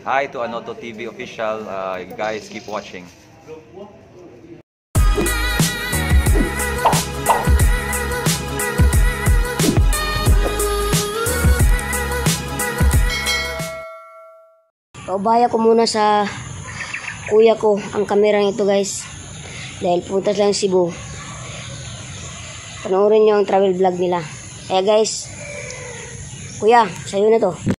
Hi to Anoto TV official. Uh, guys, keep watching. Paubaya ko muna sa kuya ko ang kamerang ito guys. Dahil punta lang Cebu. Panoorin nyo ang travel vlog nila. Kaya guys, kuya, sa'yo na to.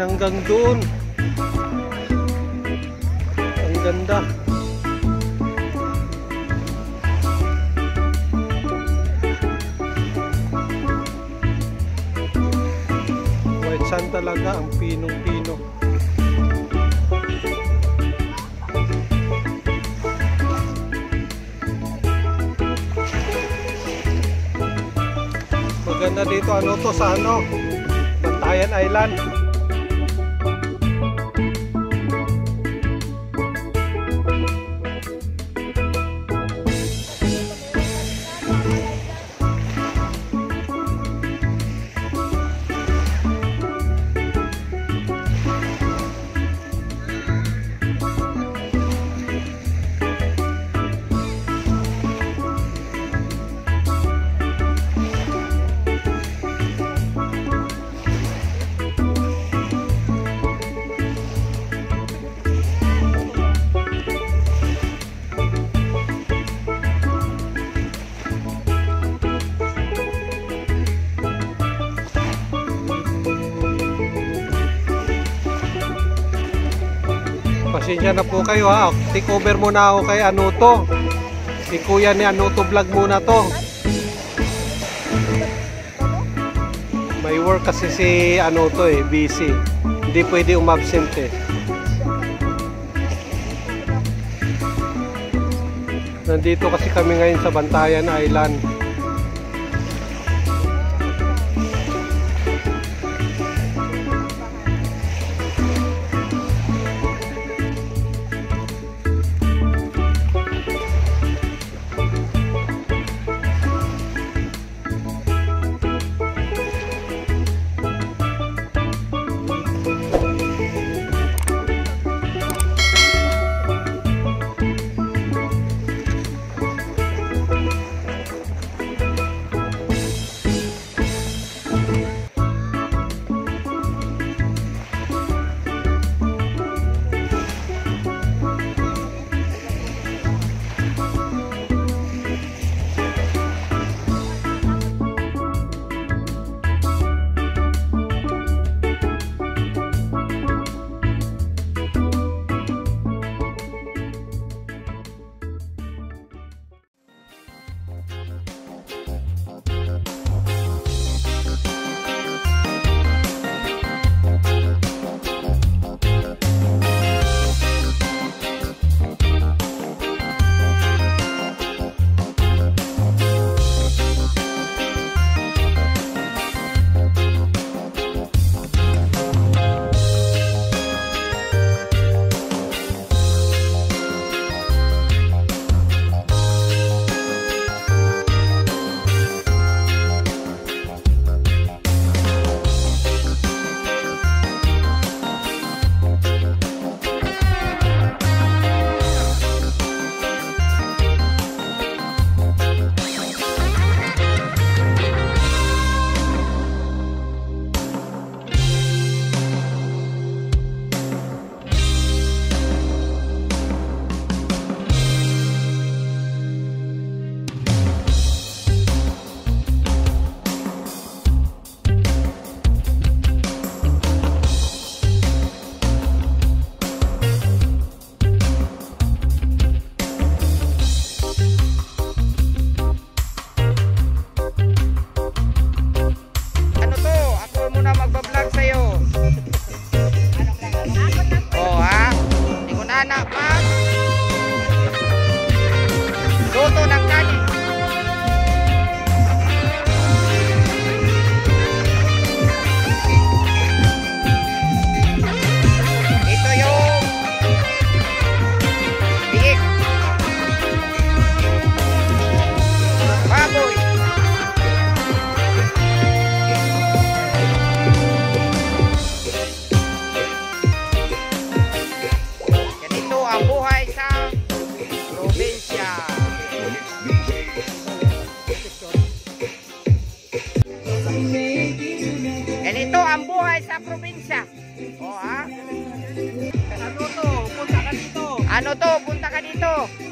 Hanggang doon. Ang ganda. White sand talaga ang pinong-pino. Maganda dito ano to sa ano? Bantayan Island. Pasensya na po kayo ha. Take over muna ako kay Anuto. Si kuya ni Anuto vlog muna to. May work kasi si Anuto eh, busy. Hindi pwede umabsent eh. Nandito kasi kami ngayon sa Bantayan Island. O ha? Ano to? Punta ka dito. Ano to? Punta ka dito.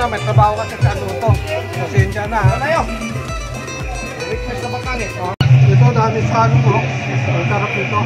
Makapunta, may trabaho kasi sa ano to. Pasensya na. Malayo! Request na ba kani? Oh. Ito dami sa ano. Ang sarap nito.